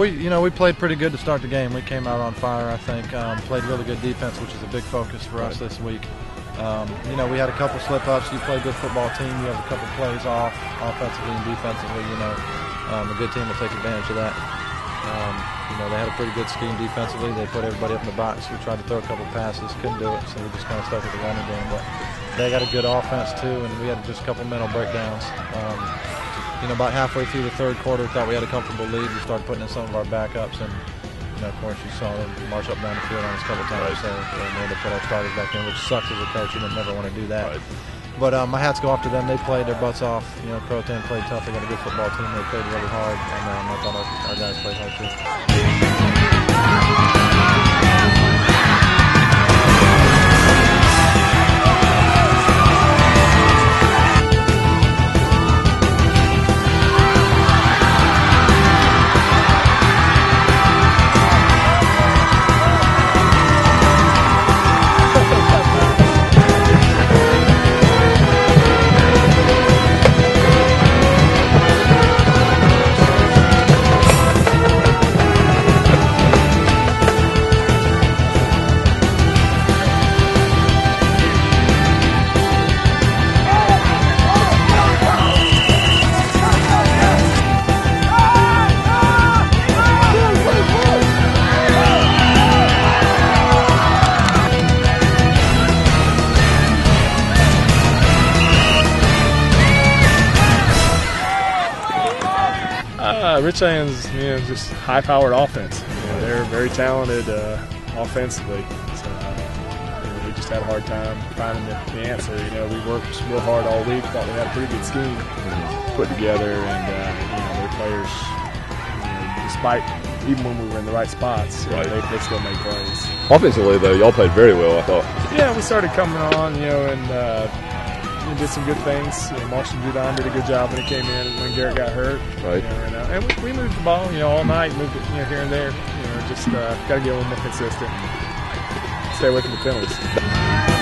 We you know we played pretty good to start the game. We came out on fire. I think um, played really good defense, which is a big focus for us this week. Um, you know, we had a couple slip ups. You play a good football team. You have a couple plays off, offensively and defensively. You know, um, a good team will take advantage of that. Um, you know, they had a pretty good scheme defensively. They put everybody up in the box. We tried to throw a couple passes, couldn't do it, so we just kind of stuck with the running game. But they got a good offense too, and we had just a couple mental breakdowns. You know, about halfway through the third quarter, we thought we had a comfortable lead. We started putting in some of our backups, and you know, of course, you saw them march up down the field on us a couple times. So and they had to put our starters back in, which sucks as a coach. You never want to do that. Right. But um, my hats go off to them. They played their butts off. You know, Croatan played tough. They got a good football team. They played really hard, and um, I thought our, our guys played hard too. Richlands, you know, just high-powered offense. You know, they're very talented uh, offensively. So uh, you know, we just had a hard time finding the, the answer. You know, we worked real hard all week. Thought we had a pretty good scheme put together, and uh, you know, their players, you know, despite even when we were in the right spots, know, Right. they, they still make plays. Offensively, though, y'all played very well. I thought. Yeah, we started coming on, you know, and we did some good things. You know, Marshall Judon did a good job when he came in when Garrett got hurt. Right. You know, and, uh, and we, we moved the ball, you know, all night, moved it, you know, here and there. You know, just uh, got to get a little more consistent. Stay away from the penalties.